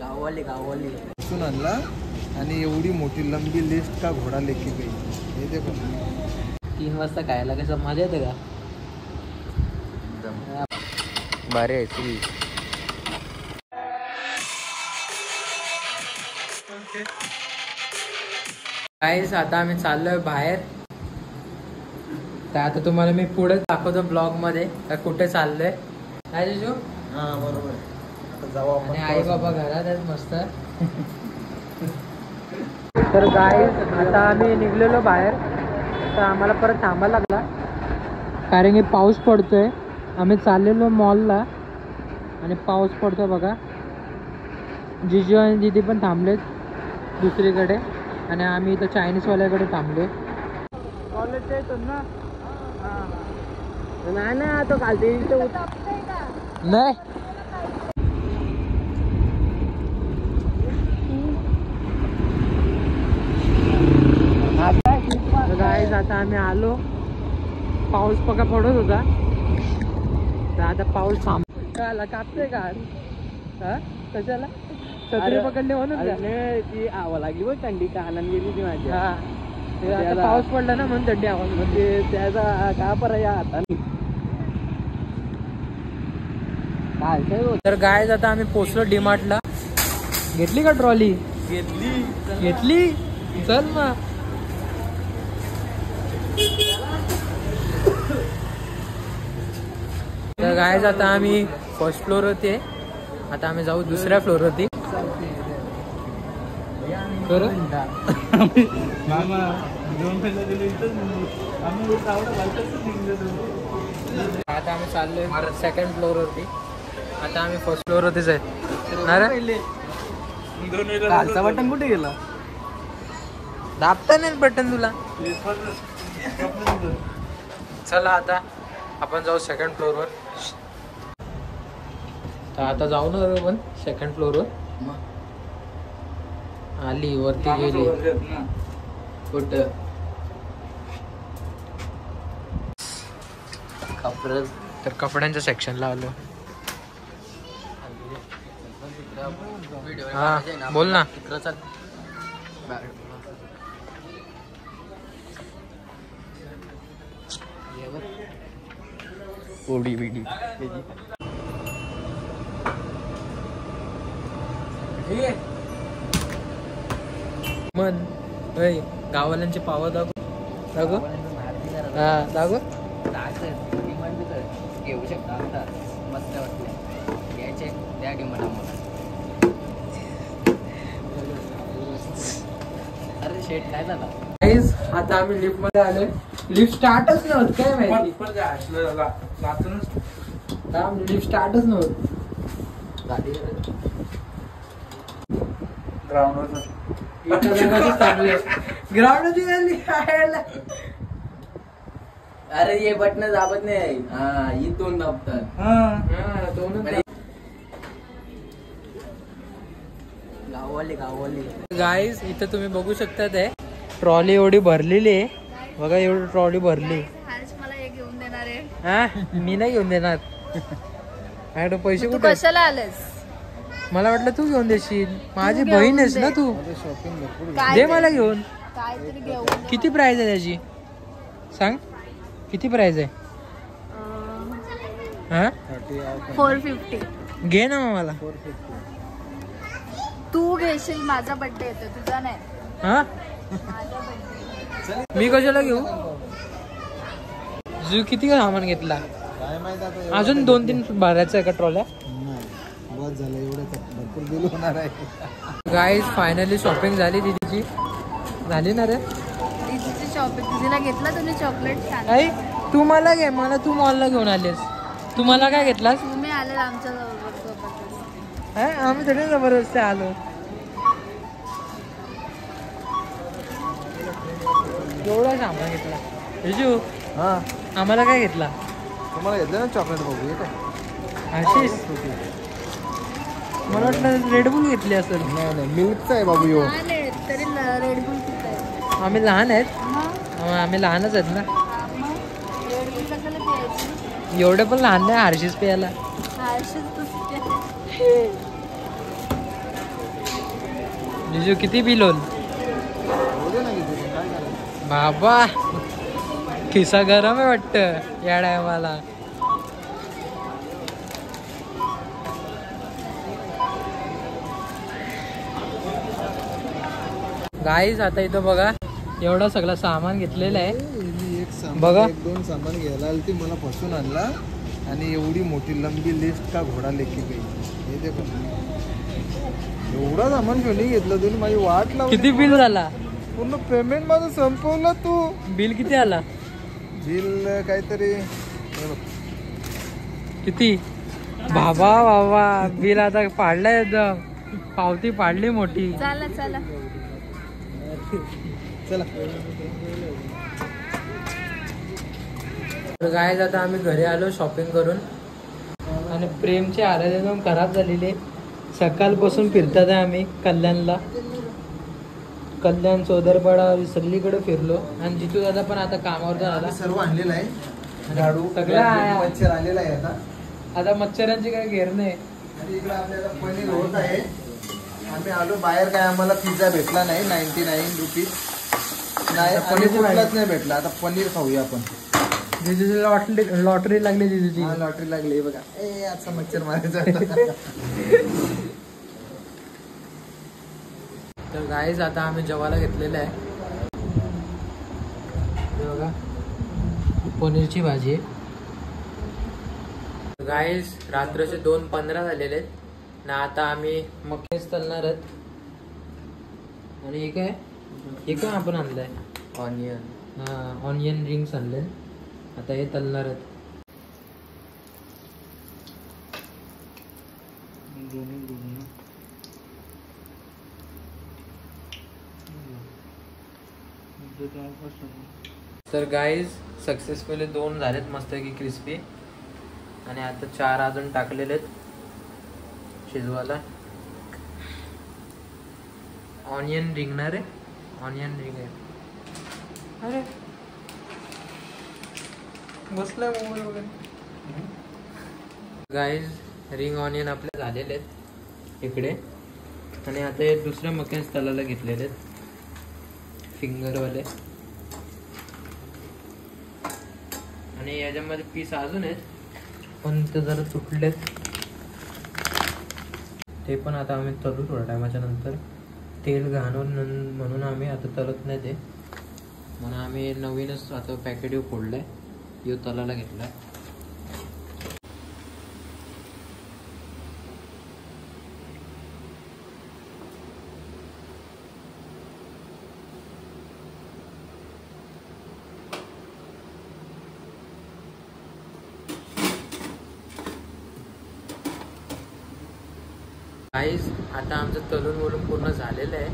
गाववाले गाववाले. इथून आणला आणि एवढी मोठी लंबी लिस्ट का घोडा लेखी गई हे देखो. तीन वाजता खायला कसं मजा येते का? भारी आहे ती. काहीच आता आम्ही चाललोय बाहेर. तर आता तुम्हाला मी पुढे दाखवतो ब्लॉगमध्ये का कुठे चाललोय. काय जिजू? हा बरोबर. आता जाऊ आपण आणि आई बाबा घरात आहेत मस्त. तर गाय आता आम्ही निघलेलो बाहेर. तर आम्हाला परत थांबायला लागला. कारण की पाऊस पडतोय. आम्ही चाललेलो मॉलला आणि पाऊस पडतोय बघा. जिजू आणि दीदी पण थांबलेत दुसरीकडे. आणि आम्ही इथं चायनीजवाल्याकडे थांबले इथून ना? नाही ना तो खालती नाही. आता आम्ही आलो. पाऊस पका पडत होता. तर आता पाऊस थांब काला कापतोय का? हा? कशाला? छत्री पकडली म्हणून का? ती आवा लागली बघ थंडी कानान गेली ती माझी हा पाऊस पडला ना म्हणून थंडी आवाज म्हणजे त्याचा का पर या हाताने? तर गाय आता आम्ही पोचलो डीमार्टला घेतली का ट्रॉली घेतली. घेतली? चल मग तर गाय आता आम्ही फर्स्ट फ्लोर होते आता आम्ही जाऊ दुसऱ्या फ्लोर होती आता आम्ही चाललोय सेकंड फ्लोर वरती. आता आम्ही फर्स्ट फ्लोर वरतीच आहे. कालचा बटन कुठे गेला? दाबता नाही बटन तुला. चला आता आपण जाऊ सेकंड फ्लोअरवर तर आता जाऊ ना आपण सेकंड फ्लोअरवर आली वरती गेली. कुठ? कपडे तर कपड्यांच्या सेक्शनला आलो. हा बोल ना. ओडी बिडी. मन. होय गावाल्यांची पाव दाखव. दाखव. हा दाखव. घेऊ शकता आता. मस्त वाटतं घ्यायचे त्या डिमांड आम्हाला. अरे शेट काय झाला? Guys, आता आम्ही लिफ्टमध्ये आलोय. लिफ्ट स्टार्टच नव्हत काय माहिती? लिफ्ट स्टार्टच नव्हत. ग्राउंड अरे ये बटन दाबत नाही. हा ही. दोन दाबतात. गाईज इथं तुम्ही बघू शकता ते ट्रॉली एवढी भरलेली आहे. बघा एवढी ट्रॉली भरली. हर्ष मला घेऊन देणार आहे. मी नाही घेऊन देणार. मॅडम पैसे तू कुठे? कशाला आलेस? मला वाटलं तू घेऊन देशील. माझी बहीण आहेस ना. तू. दे मला घेऊन. काहीतरी घेऊन दे. किती प्राइस आहे त्याची? सांग. किती प्राइस आहे? हा? फोर फिफ्टी घे ना मग मला. तू घेशील माझा बर्थडे येतो तुझा नाही. हा? माझा बर्थडे मी कशाला घेऊ? तू किती सामान घेतला? अजून दोन तीन भरायचं आहे का ट्रॉल्या नाही बस झालं एवढं तर भरपूर बिल होणार आहे. गाईज फायनली शॉपिंग झाली दीदीची. झाली ना रे? दीदीची शॉपिंग दीदीला घेतला तुम्ही चॉकलेट आई तू मला घे मला तू मॉलला घेऊन आलीस तू मला काय घेतलास? तुम्ही आले आमच्या. हा आम्ही थोडी जबरदस्ती आलो. एवढा सामान घेतला. रिजू हा. आम्हाला काय घेतला? तुम्हाला घेतलं ना चॉकलेट बघू काय? आशिष. मला वाटलं रेडबुल घेतली असेल. नाही नाही मिल्कचा आहे बाबू यो. तरी आम्ही लहान आहेत. आम्ही लहानच आहेत ना. एवढे पण लहान नाही हर्षीच प्यायला. जिजू किती बिल होल होऊ दे ना किती पण, काय करायचं बाबा. खिसा गरम आहे वाटत या टायमाला. गाईज आता इथं बघा एवढं सगळं सामान घेतलेलं आहे. हिने एक बघा. एक दोन सामान घ्यायला आली ती मला फसून आणला. आणि एवढी मोठी लंबी लिस्ट का घोडा लेखी गई हे ते एवढा सामान घेऊन घेतलं? तुम्ही माझी वाट लावली. किती बिल झाला? पूर्ण पेमेंट माझं संपवलं तू. बिल किती आला? बिल काहीतरी हे बघ. किती? बाबा बाबा बिल आता पाडलंय एकदम. पावती पाडली मोठी. चला चला. चला. काय आता आम्ही घरी आलो शॉपिंग करून. आणि प्रेमची आराधना खराब झालेली आहे. सकाळपासून फिरतात आहे आम्ही कल्याणला. कल्याण चौदरपाडा सगळीकडे फिरलो. आणि जितू दादा पण आता कामावर झाला आता सर्व आणलेलं आहे. झाडू सगळं. मच्छर आलेला आहे आता. आता मच्छरांची काय घेर नाही. आणि इकडे आपल्याला पनीर होत आहे. आम्ही आलो बाहेर काय आम्हाला पिझ्झा भेटला नाही. नाईन्टी नाईन रुपीज नाही पनीरची कुठलाच. नाही भेटला. आता पनीर खाऊया आपण. जिजूची लॉटरी लॉटरी लागली जिजूची. लॉटरी लागली. बघा. ए आता मच्छर मारायचा तर गाईज आता आम्ही जेवायला घेतलेलं आहे. हे बघा पनीरची भाजी गाईज रात्रीचे दोन पंधरा झालेले आहेत. ना आता आम्ही मक्केच तलणार आहेत. आणि हे काय? हे काय आपण आणलंय? ऑनियन हा ऑनियन रिंग्स आणले आता हे तलणार आहेत. तर गाईज सक्सेसफुली दोन झालेत मस्त की क्रिस्पी आणि आता चार अजून टाकलेले आहेत. शिजवायला. ऑनियन रिंगणार आहे ऑनियन रिंग आहे. अरे. बसलाय मोबाईल वगैरे. गाईज रिंग ऑनियन आपले झालेले आहेत. इकडे. आणि आता हे दुसरे मकेन्स तलाला घेतलेले आहेत. फिंगरवाले आणि याच्यामध्ये पीस अजून आहेत. पण ते जरा तुटलेत. ते पण आता आम्ही तलू थोड्या टायमाच्या नंतर. तेल घाणून म्हणून आम्ही आता तलत नाही ते. म्हणून आम्ही नवीनच आता पॅकेट येऊ फोडलंय. यो तलाला घेतलाय काहीच आता आमचं तलून वलून पूर्ण झालेलं आहे.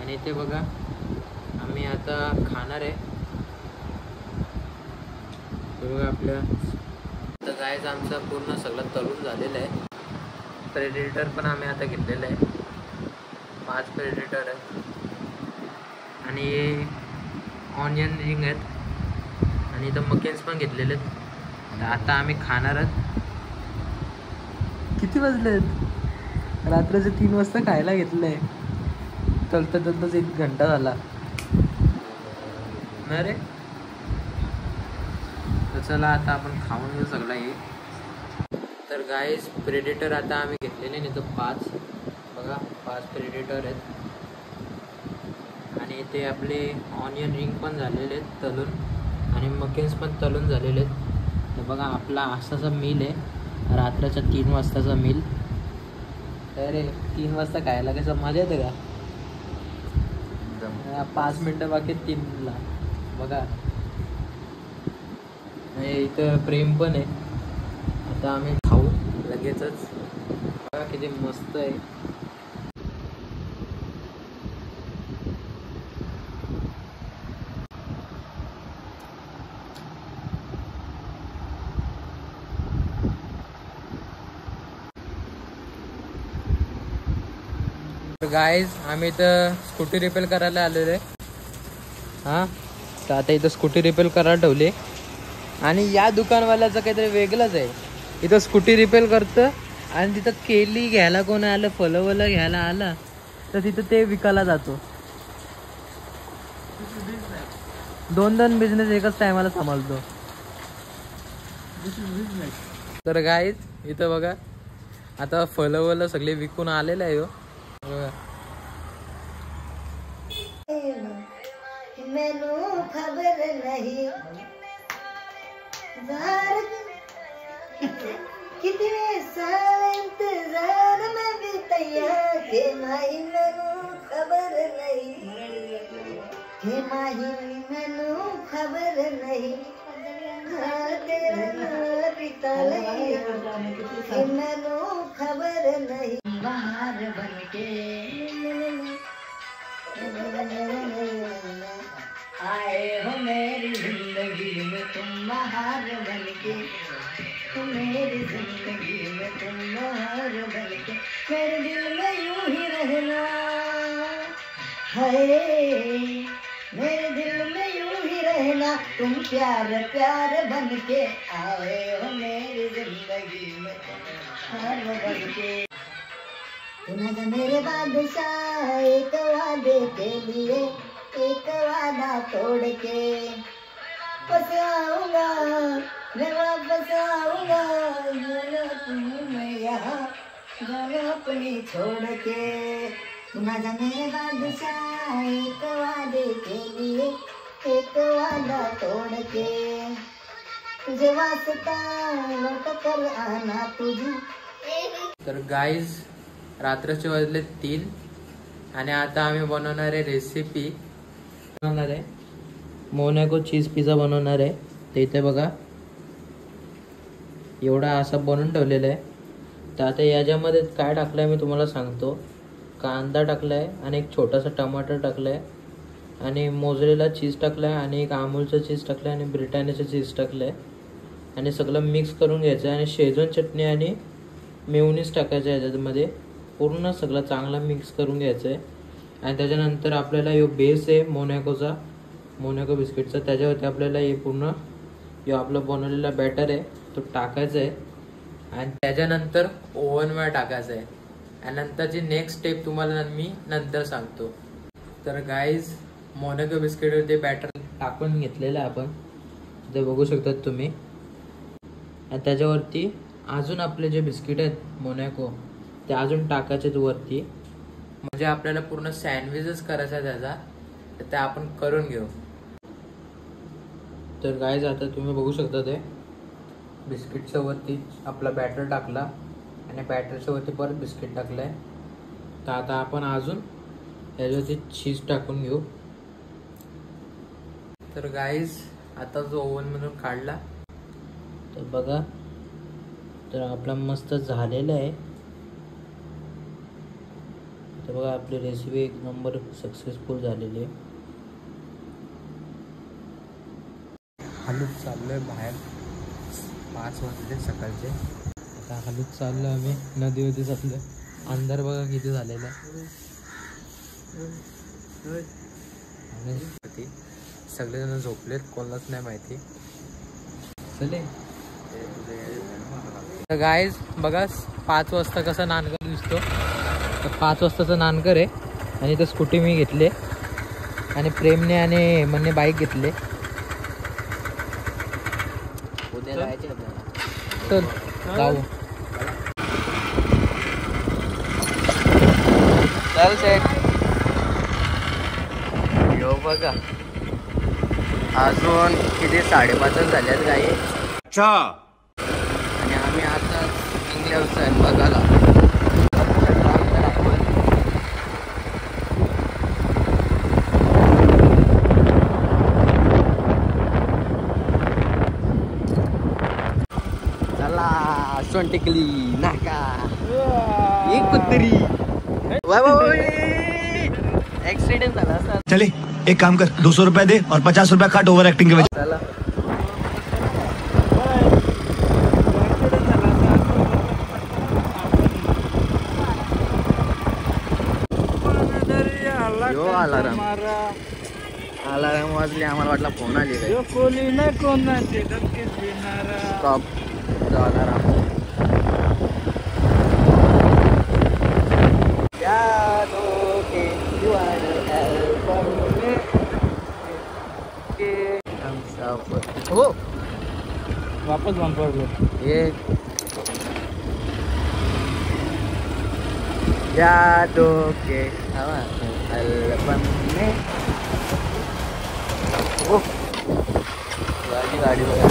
आणि ते बघा आम्ही आता खाणार आहे. ते बघा आपल्या आता जायचं आमचं पूर्ण सगळं तलून झालेलं आहे. प्रेडिटर पण आम्ही आता घेतलेलं आहे. पाच प्रेडिटर आहे. आणि हे ऑनियन रिंग आहेत. आणि इथं मकेन्स पण घेतलेले आहेत. आता आम्ही खाणार आहोत. किती वाजले आहेत? रात्रीचे तीन वाजता खायला घेतलंय. चलता चलताच एक घंटा झाला. ना रे. तर चला आता आपण खाऊन घेऊ सगळं हे. तर गाईज प्रेडेटर आता आम्ही घेतलेले नाही तर पाच. बघा पाच प्रेडेटर आहेत. आणि ते आपले ऑनियन रिंग पण झालेले आहेत तलून. आणि मकेन्स पण तलून झालेले आहेत. तर बघा आपला असाचा मिल आहे. रात्रीचा तीन वाजताचा मिल अरे तीन वाजता खायला कसं? मजा येते का? पाच मिनटं बाकी तीनला. बघा. इथं प्रेम पण आहे. आता आम्ही खाऊ. लगेचच. बघा किती मस्त आहे. गाईज आम्ही इथं स्कूटी रिपेअर करायला आलेलो आहे. हां? तर आता इथं स्कूटी रिपेअर करायला ठेवली. आणि या दुकानवाल्याचं काहीतरी वेगळंच आहे. इथं स्कूटी रिपेअर करतं आणि तिथं केली घ्यायला कोण आलं फलं वलं घ्यायला आलं तर तिथं ते विकायला जातो. दोन दोन बिझनेस एकच टायमाला सांभाळतो. तर गाईज इथं बघा. आता फलं वलं सगळे विकून आलेलं आहे हो. बघा ਮੈਨੂੰ ਖਬਰ ਨਹੀਂ ਜ਼ਾਰ ਕਿਤਨੇ ਸਾਲ ਇੰਤਜ਼ਾਰ ਮੈਂ ਬਿਤਾਇਆ ਕਿ ਮਾਈ ਮੈਨੂੰ ਖਬਰ ਨਹੀਂ ਕਿ ਮਾਈ ਮੈਨੂੰ ਖਬਰ ਨਹੀਂ ਹਾਂ ਤੇਰਾ ਨਾਂ ਪਿਤਾ ਲਈ ਕਿ ਮੈਨੂੰ ਖਬਰ ਨਹੀਂ बहार बनके। आए हो मेरी ज़िंदगी में तुम बहार बनके। मेरी ज़िंदगी में तुम बहार बनके। मेरे दिल में यूँ ही रहना। है मेरे दिल में यूँ ही रहना। तुम प्यार प्यार बन के आए हो मेरी ज़िंदगी में तुम हार बन के सुना मेरे बादशाह, एक वादे के लिए, एक वादा तोड़ के। वापस आऊँगा मैं वापस आऊँगा जाना तुम्हें मैं यहाँ जाना अपनी छोड़ के। सुना जा मेरे बादशाह, एक वादे के लिए, एक वादा तोड़ के। तुझे वास्ता लौट कर आना तुझे। तर गाईज रात्रीचे वाजले तीन. आणि आता आम्ही बनवणार आहे रेसिपी बनवणार आहे. मोनॅको चीज पिझ्झा बनवणार आहे. ते इथे बघा. एवढा असा बनवून ठेवलेला आहे. तर आता याच्यामध्ये काय टाकलं आहे मी तुम्हाला सांगतो. कांदा टाकला आहे आणि एक छोटासा टमाटर टाकला आहे आणि मोजरेला चीज टाकला आहे आणि एक अमूलचं चीज टाकलं आहे आणि ब्रिटानियाचं चीज टाकलं आहे आणि सगळं मिक्स करून घ्यायचं आहे आणि शेजवान चटणी आणि मेवनीस टाकायचं आहे याच्यामध्ये. पूर्ण सगळं चांगला मिक्स करून घ्यायचं आहे आणि त्याच्यानंतर आपल्याला यो बेस आहे मोनॅकोचा मोनॅको बिस्किटचा त्याच्यावरती आपल्याला हे पूर्ण यो आपलं बनवलेला बॅटर आहे तो टाकायचा आहे आणि त्याच्यानंतर ओव्हनवर टाकायचं आहे आणि नंतरची नेक्स्ट स्टेप तुम्हाला मी नंतर सांगतो. तर गाईज मोनॅको बिस्किटवरती बॅटर टाकून घेतलेलं आहे आपण. ते बघू शकतात तुम्ही. आणि त्याच्यावरती अजून आपले जे बिस्किट आहेत मोनॅको ते अजून टाकायचे वरती. म्हणजे आपल्याला पूर्ण सँडविचच करायचा आहे त्याचा तर ते आपण करून घेऊ. तर गायज आता तुम्ही बघू शकता ते. बिस्किटच्या वरती आपला बॅटर टाकला आणि बॅटरच्या वरती परत बिस्किट टाकलं आहे तर आता आपण अजून त्याच्यावरती चीज टाकून घेऊ. तर गाईज आता जो ओव्हनमधून काढला. तर बघा तर आपला मस्त झालेलं आहे. तर बघा आपली रेसिपी एक नंबर सक्सेसफुल झालेली आहे. हलूच चाललोय बाहेर. पाच वाजले सकाळचे. आता हलूच चाललो आम्ही. नदीवरती चाललोय अंधार बघा किती झालेला आहे. सगळेजण झोपलेत कोणालाच नाही माहिती. चले. गायज बघा पाच वाजता कसा नानकर दिसतो. तर पाच वाजताचा नानकर आहे. आणि इथं स्कूटी मी घेतले आणि प्रेमने आणि म्हणणे बाईक घेतले चल. जाऊ. चल सेट यो बघा. अजून किती साडेपाचच झाल्यात काही आणि आम्ही आता बघायला टिकली नाका एक कुत्री ऍक्सिडेंट झाला असा चले एक काम कर दो सौ रुपया दे और पचास रुपया काट ओवर एक्टिंग के वजह अलाराम अलाराम। वाजले आम्हाला वाटला फ़ोन आली काय स्टॉप अलाराम. वापस बंद पडलो ये. यादों के एल्बम में ओ. गाडी गाडी बघा.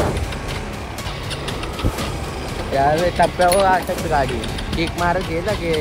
यावेळी टप्प्यावर अटक गाडी. किक मारत घे की